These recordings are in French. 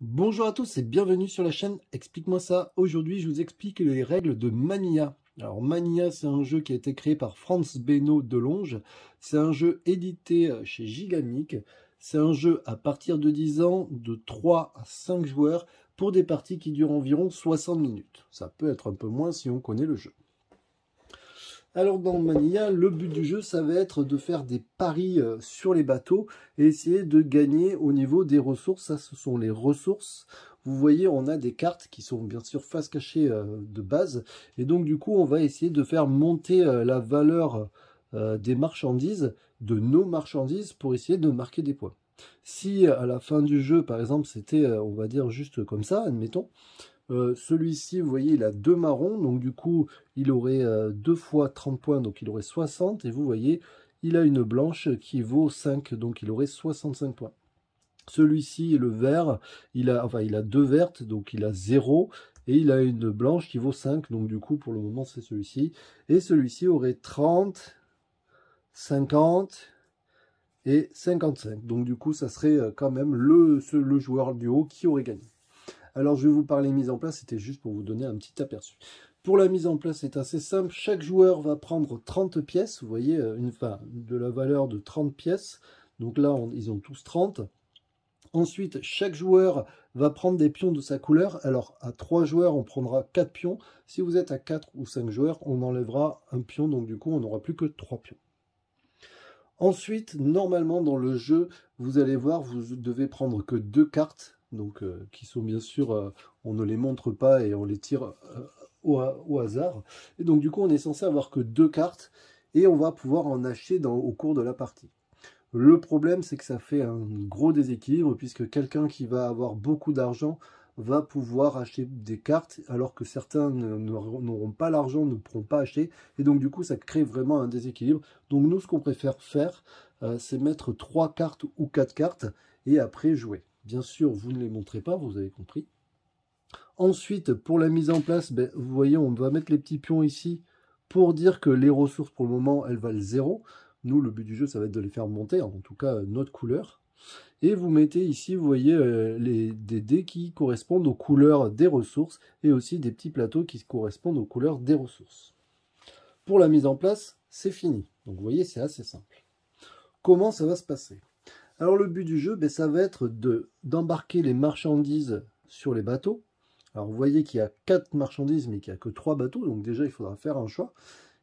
Bonjour à tous et bienvenue sur la chaîne Explique-moi ça. Aujourd'hui, je vous explique les règles de Mania. Alors Mania, c'est un jeu qui a été créé par Franz Beno Delonge. C'est un jeu édité chez Gigamic. C'est un jeu à partir de 10 ans, de 3 à 5 joueurs, pour des parties qui durent environ 60 minutes. Ça peut être un peu moins si on connaît le jeu. Alors dans Mania, le but du jeu, ça va être de faire des paris euh, sur les bateaux et essayer de gagner au niveau des ressources. Ça, ce sont les ressources. Vous voyez, on a des cartes qui sont bien sûr face cachée euh, de base. Et donc du coup, on va essayer de faire monter euh, la valeur des marchandises, de nos marchandises, pour essayer de marquer des points. Si à la fin du jeu, par exemple, c'était, on va dire, juste comme ça, admettons, euh, celui-ci, vous voyez, il a deux marrons, donc du coup, il aurait euh, deux fois 30 points, donc il aurait 60. Et vous voyez, il a une blanche qui vaut 5, donc il aurait 65 points. Celui-ci, le vert, il a, enfin, il a deux vertes, donc il a 0. Et il a une blanche qui vaut 5, donc du coup, pour le moment, c'est celui-ci. Et celui-ci aurait 30, 50 et 55. Donc du coup, ça serait euh, quand même le joueur du haut qui aurait gagné. Alors je vais vous parler mise en place, c'était juste pour vous donner un petit aperçu. Pour la mise en place, c'est assez simple. Chaque joueur va prendre 30 pièces, vous voyez, euh, de la valeur de 30 pièces. Donc là, ils ont tous 30. Ensuite, chaque joueur va prendre des pions de sa couleur. Alors, à 3 joueurs, on prendra 4 pions. Si vous êtes à 4 ou 5 joueurs, on enlèvera un pion. Donc, du coup, on n'aura plus que 3 pions. Ensuite, normalement, dans le jeu, vous allez voir, vous devez prendre que 2 cartes donc euh, qui sont bien sûr, euh, on ne les montre pas et on les tire euh, au, hasard. Et donc du coup, on est censé avoir que deux cartes et on va pouvoir en acheter au cours de la partie. Le problème, c'est que ça fait un gros déséquilibre puisque quelqu'un qui va avoir beaucoup d'argent va pouvoir acheter des cartes alors que certains n'auront pas l'argent, ne pourront pas acheter. Et donc du coup, ça crée vraiment un déséquilibre. Donc nous, ce qu'on préfère faire, c'est mettre trois cartes ou quatre cartes et après jouer. Bien sûr, vous ne les montrez pas, vous avez compris. Ensuite, pour la mise en place, ben, vous voyez, on va mettre les petits pions ici pour dire que les ressources, pour le moment, elles valent 0. Nous, le but du jeu, ça va être de les faire monter, en tout cas, notre couleur. Et vous mettez ici, vous voyez, euh, les, des dés qui correspondent aux couleurs des ressources et aussi des petits plateaux qui correspondent aux couleurs des ressources. Pour la mise en place, c'est fini. Donc, vous voyez, c'est assez simple. Comment ça va se passer? Alors le but du jeu, ben, ça va être d'embarquer les marchandises sur les bateaux. Alors vous voyez qu'il y a quatre marchandises, mais qu'il n'y a que trois bateaux, donc déjà il faudra faire un choix.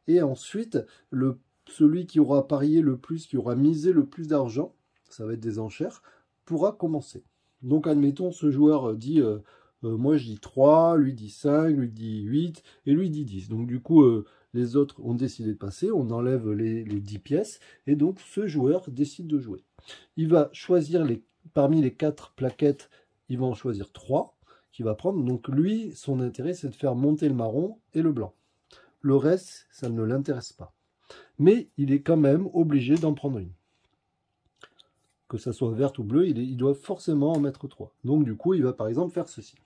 Et ensuite, le, celui qui aura parié le plus, qui aura misé le plus d'argent, ça va être des enchères, pourra commencer. Donc admettons, ce joueur dit, euh, euh, moi je dis 3, lui dit 5, lui dit 8, et lui dit 10. Donc du coup, euh, les autres ont décidé de passer, on enlève les, les 10 pièces, et donc ce joueur décide de jouer. Il va choisir parmi les quatre plaquettes, il va en choisir trois qu'il va prendre. Donc lui, son intérêt, c'est de faire monter le marron et le blanc. Le reste, ça ne l'intéresse pas. Mais il est quand même obligé d'en prendre une. Que ça soit verte ou bleue, il, il doit forcément en mettre trois. Donc du coup, il va par exemple faire ceci.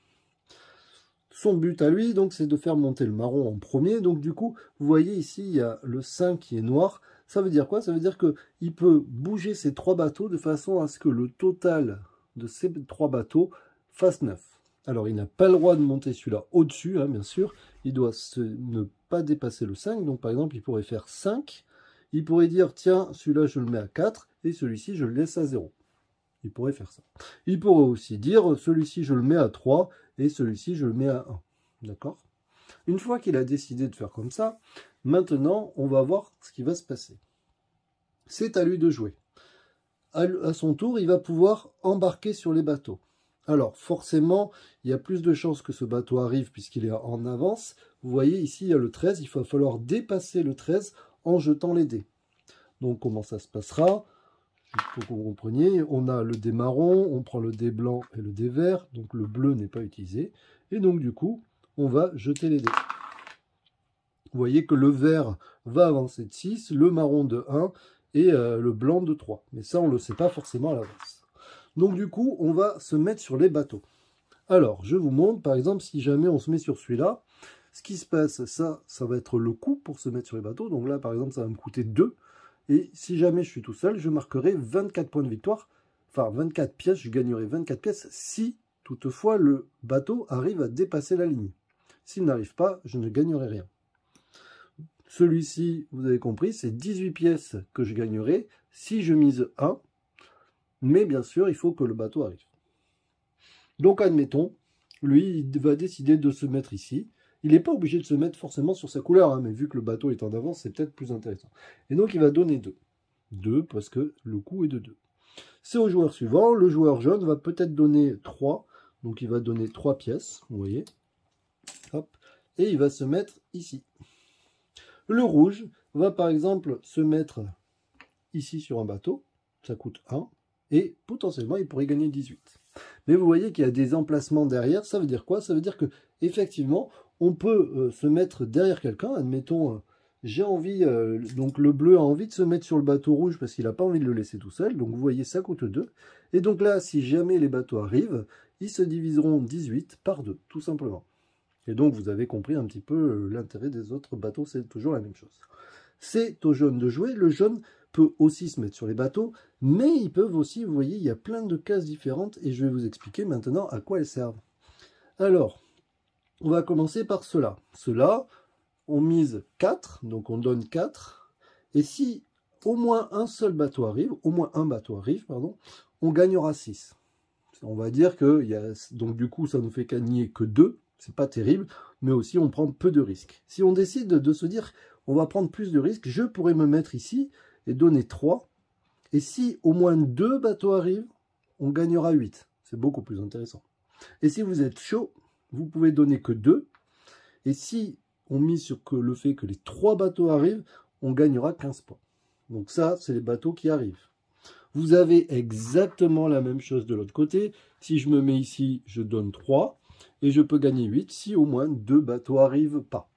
Son but à lui, donc, c'est de faire monter le marron en premier. Donc, du coup, vous voyez ici, il y a le 5 qui est noir. Ça veut dire quoi? Ça veut dire qu'il peut bouger ces trois bateaux de façon à ce que le total de ces trois bateaux fasse 9. Alors, il n'a pas le droit de monter celui-là au-dessus, hein, bien sûr. Il doit ne pas dépasser le 5. Donc, par exemple, il pourrait faire 5. Il pourrait dire, tiens, celui-là, je le mets à 4 et celui-ci, je le laisse à 0. Il pourrait faire ça. Il pourrait aussi dire, celui-ci, je le mets à 3 et celui-ci, je le mets à 1. D'accord? Une fois qu'il a décidé de faire comme ça, maintenant, on va voir ce qui va se passer. C'est à lui de jouer. À son tour, il va pouvoir embarquer sur les bateaux. Alors, forcément, il y a plus de chances que ce bateau arrive puisqu'il est en avance. Vous voyez, ici, il y a le 13. Il va falloir dépasser le 13 en jetant les dés. Donc, comment ça se passera? Pour que vous compreniez, on a le dé marron, on prend le dé blanc et le dé vert, donc le bleu n'est pas utilisé. Et donc du coup, on va jeter les dés. Vous voyez que le vert va avancer de 6, le marron de 1 et euh, le blanc de 3. Mais ça, on ne le sait pas forcément à l'avance. Donc du coup, on va se mettre sur les bateaux. Alors, je vous montre, par exemple, si jamais on se met sur celui-là, ce qui se passe, ça, ça va être le coût pour se mettre sur les bateaux. Donc là, par exemple, ça va me coûter 2. Et si jamais je suis tout seul, je marquerai 24 points de victoire. Enfin, 24 pièces, je gagnerai 24 pièces si toutefois le bateau arrive à dépasser la ligne. S'il n'arrive pas, je ne gagnerai rien. Celui-ci, vous avez compris, c'est 18 pièces que je gagnerai si je mise 1. Mais bien sûr, il faut que le bateau arrive. Donc admettons, lui, il va décider de se mettre ici. Il n'est pas obligé de se mettre forcément sur sa couleur, hein, mais vu que le bateau est en avance, c'est peut-être plus intéressant. Et donc il va donner 2. 2 parce que le coût est de 2. C'est au joueur suivant. Le joueur jaune va peut-être donner 3. Donc il va donner 3 pièces, vous voyez. Hop. Et il va se mettre ici. Le rouge va par exemple se mettre ici sur un bateau. Ça coûte 1. Et potentiellement, il pourrait gagner 18. Mais vous voyez qu'il y a des emplacements derrière. Ça veut dire quoi? Ça veut dire que effectivement, on peut euh, se mettre derrière quelqu'un. Admettons, euh, j'ai envie, euh, donc le bleu a envie de se mettre sur le bateau rouge parce qu'il n'a pas envie de le laisser tout seul. Donc vous voyez, ça coûte 2. Et donc là, si jamais les bateaux arrivent, ils se diviseront 18 par 2, tout simplement. Et donc vous avez compris un petit peu l'intérêt des autres bateaux, c'est toujours la même chose. C'est au jaune de jouer. Le jaune peut aussi se mettre sur les bateaux, mais ils peuvent aussi, vous voyez, il y a plein de cases différentes et je vais vous expliquer maintenant à quoi elles servent. Alors, on va commencer par cela. Cela, on mise 4, donc on donne 4. Et si au moins un seul bateau arrive, au moins un bateau arrive, pardon, on gagnera 6. On va dire que, y donc du coup, ça nous fait gagner que 2, c'est pas terrible, mais aussi on prend peu de risques. Si on décide de se dire, on va prendre plus de risques, je pourrais me mettre ici et donner 3. Et si au moins 2 bateaux arrivent, on gagnera 8. C'est beaucoup plus intéressant. Et si vous êtes chaud, vous pouvez donner que 2. Et si on mise sur le fait que les 3 bateaux arrivent, on gagnera 15 points. Donc ça, c'est les bateaux qui arrivent. Vous avez exactement la même chose de l'autre côté. Si je me mets ici, je donne 3. Et je peux gagner 8 si au moins 2 bateaux arrivent pas.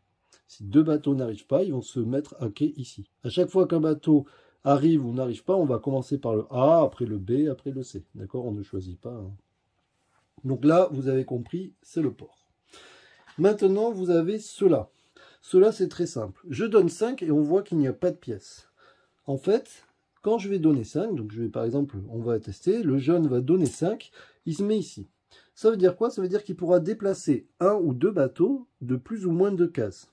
Si deux bateaux n'arrivent pas, ils vont se mettre à quai ici. À chaque fois qu'un bateau arrive ou n'arrive pas, on va commencer par le A, après le B, après le C. D'accord? On ne choisit pas. Hein. Donc là, vous avez compris, c'est le port. Maintenant, vous avez cela. Cela, c'est très simple. Je donne 5 et on voit qu'il n'y a pas de pièces. En fait, quand je vais donner 5, donc je vais par exemple, on va tester, le jaune va donner 5, il se met ici. Ça veut dire quoi? Ça veut dire qu'il pourra déplacer un ou deux bateaux de plus ou moins de cases.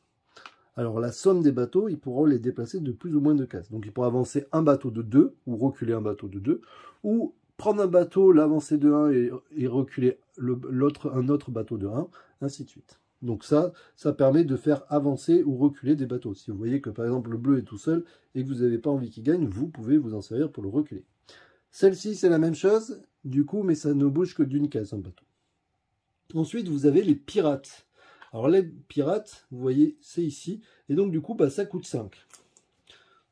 Alors la somme des bateaux, ils pourront les déplacer de plus ou moins de cases. Donc il pourra avancer un bateau de 2 ou reculer un bateau de 2 ou prendre un bateau, l'avancer de 1 et, reculer l'autre un autre bateau de 1, ainsi de suite. Donc ça, ça permet de faire avancer ou reculer des bateaux. Si vous voyez que par exemple le bleu est tout seul et que vous n'avez pas envie qu'il gagne, vous pouvez vous en servir pour le reculer. Celle-ci, c'est la même chose, du coup, mais ça ne bouge que d'une case, un bateau. Ensuite, vous avez les pirates. Alors les pirates, vous voyez, c'est ici. Et donc du coup, bah, ça coûte 5.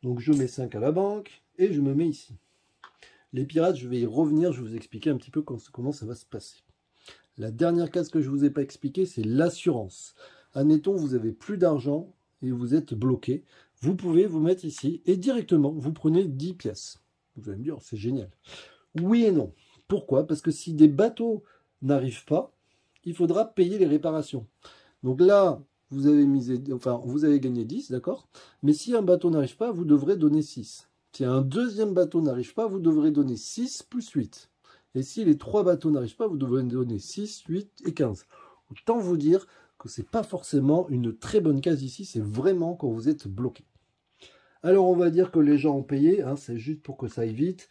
Donc je mets 5 à la banque et je me mets ici. Les pirates, je vais y revenir, je vais vous expliquer un petit peu comment ça va se passer. La dernière case que je ne vous ai pas expliqué, c'est l'assurance. Admettons, vous avez plus d'argent et vous êtes bloqué. Vous pouvez vous mettre ici et directement, vous prenez 10 pièces. Vous allez me dire, c'est génial. Oui et non. Pourquoi? Parce que si des bateaux n'arrivent pas, il faudra payer les réparations. Donc là, vous avez misé, enfin, vous avez gagné 10, d'accord? Mais si un bateau n'arrive pas, vous devrez donner 6. Si un deuxième bateau n'arrive pas, vous devrez donner 6 plus 8. Et si les trois bateaux n'arrivent pas, vous devrez donner 6, 8 et 15. Autant vous dire que ce n'est pas forcément une très bonne case ici, c'est vraiment quand vous êtes bloqué. Alors on va dire que les gens ont payé, hein, c'est juste pour que ça aille vite.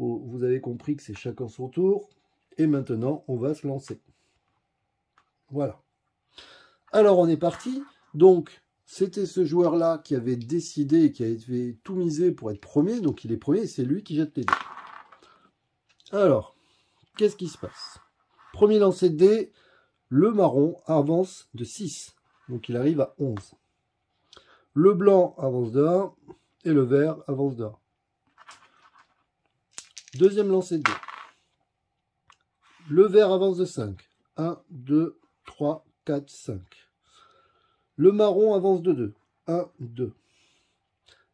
Vous avez compris que c'est chacun son tour. Et maintenant, on va se lancer. Voilà. Alors on est parti. Donc c'était ce joueur-là qui avait décidé, qui avait tout misé pour être premier. Donc il est premier et c'est lui qui jette les dés. Alors, qu'est-ce qui se passe? Premier lancer de dés, le marron avance de 6. Donc il arrive à 11. Le blanc avance de 1 et le vert avance de 1. Deuxième lancer de dés. Le vert avance de 5. 1, 2, 3, 4, 5. Le marron avance de 2. 1, 2.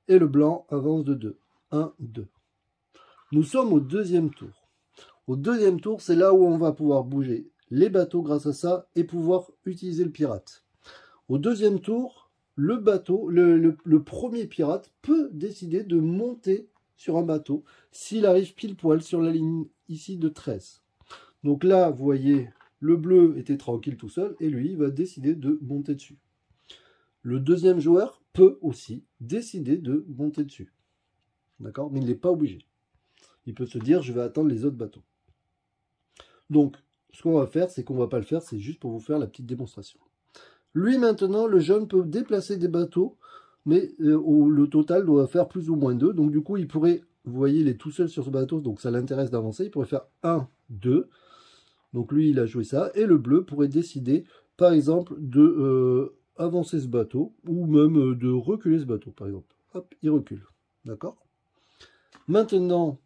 Et le blanc avance de 2. 1, 2. Nous sommes au deuxième tour. Au deuxième tour, c'est là où on va pouvoir bouger les bateaux grâce à ça et pouvoir utiliser le pirate. Au deuxième tour, le bateau, le, le premier pirate peut décider de monter sur un bateau s'il arrive pile poil sur la ligne ici de 13. Donc là, vous voyez, Le bleu était tranquille tout seul et lui, il va décider de monter dessus. Le deuxième joueur peut aussi décider de monter dessus. D'accord? Mais il n'est pas obligé. Il peut se dire, je vais attendre les autres bateaux. Donc, ce qu'on va faire, c'est qu'on va pas le faire, c'est juste pour vous faire la petite démonstration. Lui, maintenant, le jeune peut déplacer des bateaux, mais euh, le total doit faire plus ou moins deux. Donc, du coup, il pourrait, vous voyez, il est tout seul sur ce bateau, donc ça l'intéresse d'avancer. Il pourrait faire 1, 2. Donc, lui, il a joué ça. Et le bleu pourrait décider, par exemple, de euh, avancer ce bateau, ou même euh, de reculer ce bateau, par exemple. Hop, il recule. D'accord? Maintenant,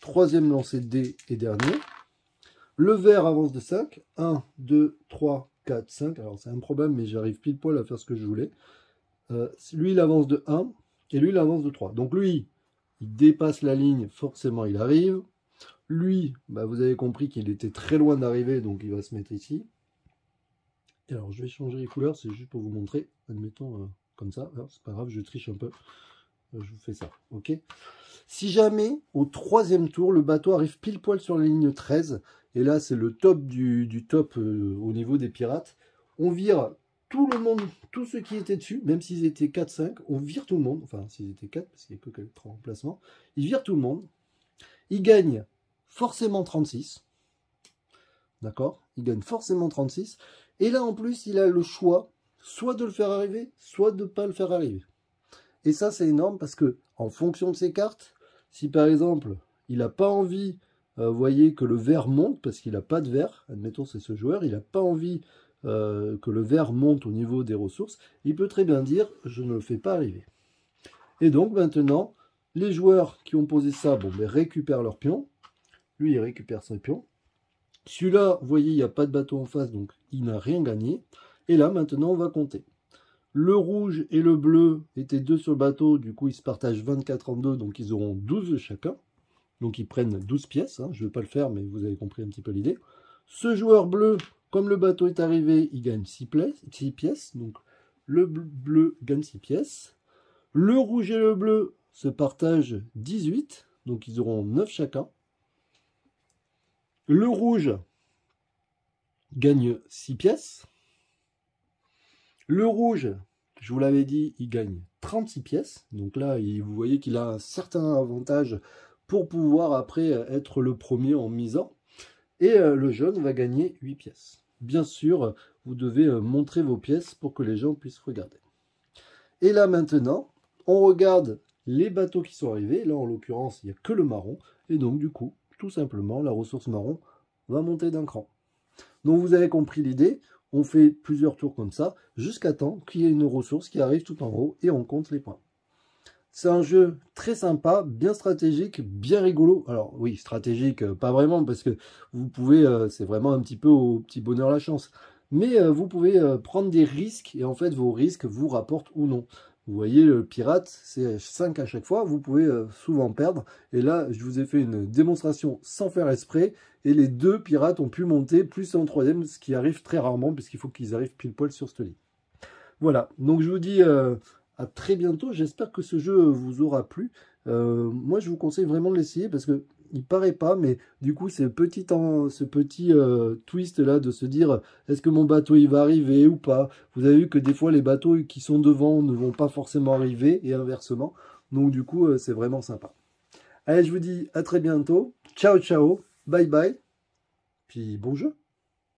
troisième lancé de dés et dernier. Le vert avance de 5. 1, 2, 3, 4, 5. Alors c'est un problème, mais j'arrive pile poil à faire ce que je voulais. Euh, lui, il avance de 1 et lui, il avance de 3. Donc lui, il dépasse la ligne, forcément, il arrive. Lui, bah, vous avez compris qu'il était très loin d'arriver, donc il va se mettre ici. Et alors, je vais changer les couleurs, c'est juste pour vous montrer. Admettons, euh, comme ça. C'est pas grave, je triche un peu. Euh, je vous fais ça, ok Si jamais, au troisième tour, le bateau arrive pile poil sur la ligne 13, et là, c'est le top du, top au niveau des pirates, on vire tout le monde, tous ceux qui étaient dessus, même s'ils étaient 4-5, on vire tout le monde, enfin, s'ils étaient 4, parce qu'il n'y a que 4 remplacements, ils virent tout le monde, ils gagnent forcément 36, d'accord? Ils gagnent forcément 36, et là, en plus, il a le choix, soit de le faire arriver, soit de ne pas le faire arriver. Et ça, c'est énorme parce que, en fonction de ses cartes, si par exemple, il n'a pas envie, euh, vous voyez, que le vert monte, parce qu'il n'a pas de vert, admettons c'est ce joueur, il n'a pas envie euh, que le vert monte au niveau des ressources, il peut très bien dire, je ne le fais pas arriver. Et donc maintenant, les joueurs qui ont posé ça, bon, ben, récupèrent leur pion. Lui, il récupère son pion. Celui-là, vous voyez, il n'y a pas de bateau en face, donc il n'a rien gagné. Et là, maintenant, on va compter. Le rouge et le bleu étaient deux sur le bateau, du coup ils se partagent 24 en deux, donc ils auront 12 chacun. Donc ils prennent 12 pièces, hein. je ne vais pas le faire, mais vous avez compris un petit peu l'idée. Ce joueur bleu, le bateau est arrivé, il gagne 6, pièces, donc le bleu gagne 6 pièces. Le rouge et le bleu se partagent 18, donc ils auront 9 chacun. Le rouge gagne 6 pièces. Le rouge, je vous l'avais dit, il gagne 36 pièces. Donc là, vous voyez qu'il a un certain avantage pour pouvoir après être le premier en misant. Et euh, le jaune va gagner 8 pièces. Bien sûr, vous devez euh, montrer vos pièces pour que les gens puissent regarder. Et là maintenant, on regarde les bateaux qui sont arrivés. Là, en l'occurrence, il n'y a que le marron. Et donc, du coup, tout simplement, la ressource marron va monter d'un cran. Donc, vous avez compris l'idée on fait plusieurs tours comme ça, jusqu'à temps qu'il y ait une ressource qui arrive tout en haut et on compte les points. C'est un jeu très sympa, bien stratégique, bien rigolo. Alors oui, stratégique, euh, pas vraiment, parce que vous pouvez, euh, c'est vraiment un petit peu au petit bonheur la chance. Mais euh, vous pouvez prendre des risques, et en fait, vos risques vous rapportent ou non. Vous voyez, le pirate, c'est 5 à chaque fois, vous pouvez souvent perdre. Et là, je vous ai fait une démonstration sans faire esprit. Et les deux pirates ont pu monter plus en troisième, ce qui arrive très rarement, puisqu'il faut qu'ils arrivent pile poil sur ce lit. Voilà, donc je vous dis à très bientôt. J'espère que ce jeu vous aura plu. Euh, moi, je vous conseille vraiment de l'essayer, parce que il paraît pas, mais du coup, ce petit, ce petit euh, twist là de se dire est-ce que mon bateau il va arriver ou pas? Vous avez vu que des fois les bateaux qui sont devant ne vont pas forcément arriver et inversement. Donc du coup, euh, c'est vraiment sympa. Allez, je vous dis à très bientôt. Ciao, ciao. Bye bye. Puis bon jeu.